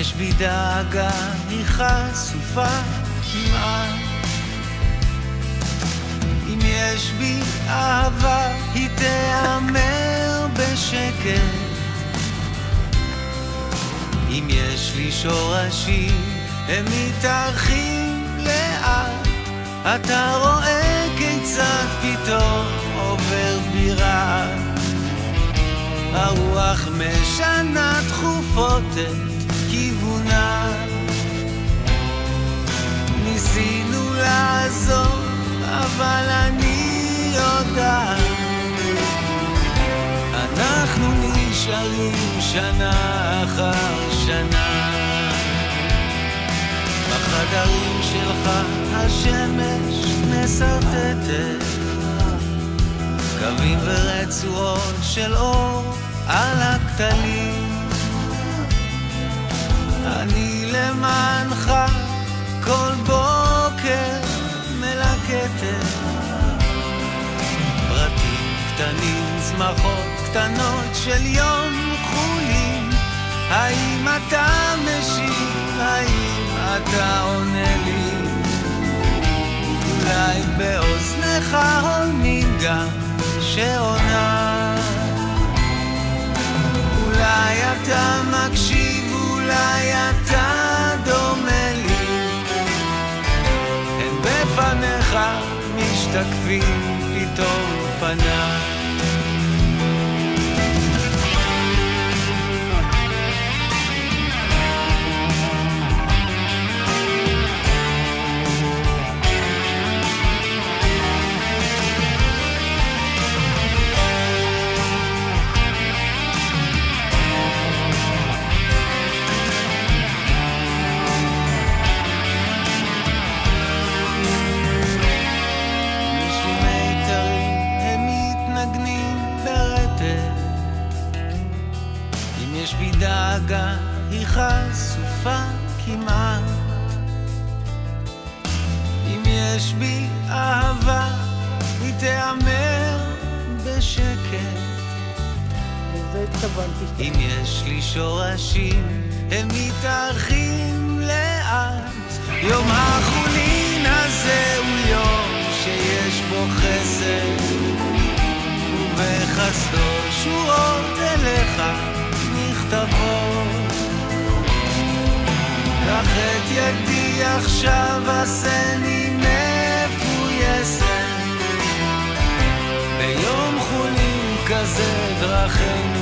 יש בי דאגה, היא חשופה כמעט. אם יש בי אהבה, היא תיאמר בשקט. אם יש לי שורשים, הם מתארחים לאט. אתה רואה כיצד פתאום עובר בירה. הרוח משנה תכופות את יודעת. אנחנו נשארים שנה אחר שנה. בחדרים שלך השמש מסרטטת קווים ורצועות של אור על הכתלים אני למענך קטנים, צמחות קטנות של יום חולין האם אתה משיב? האם אתה עונה לי? אולי באוזנך הולמים גם שעונה אולי אתה מקשיב, אולי אתה דומה לי הן בפניך משתקפים פתאום פניי דאגה, היא חשופה כמעט. אם יש בי אהבה, היא תיאמר בשקט. אם יש לי שורשים, הם מתארחים לאט. יום החולין הזה הוא יום שיש בו חסד, ובחסדו נכתבות. קח את ידי עכשיו, עשני מפויסת. ביום חולין כזה דרכינו